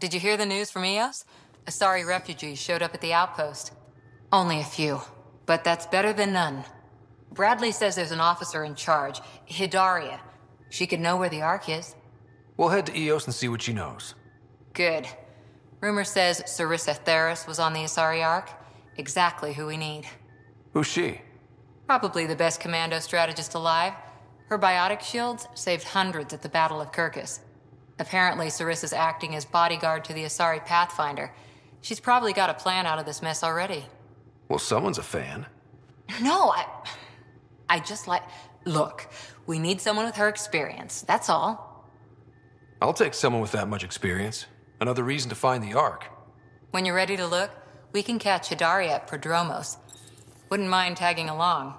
Did you hear the news from Eos? Asari refugees showed up at the outpost. Only a few, but that's better than none. Bradley says there's an officer in charge, Hidaria. She could know where the Ark is. We'll head to Eos and see what she knows. Good. Rumor says Sarissa Theris was on the Asari Ark. Exactly who we need. Who's she? Probably the best commando strategist alive. Her biotic shields saved hundreds at the Battle of Kirkus. Apparently, Sarissa's acting as bodyguard to the Asari Pathfinder. She's probably got a plan out of this mess already. Well, someone's a fan. No, I. I just like. Look, we need someone with her experience. That's all. I'll take someone with that much experience. Another reason to find the Ark. When you're ready to look, we can catch Hidaria at Prodromos. Wouldn't mind tagging along.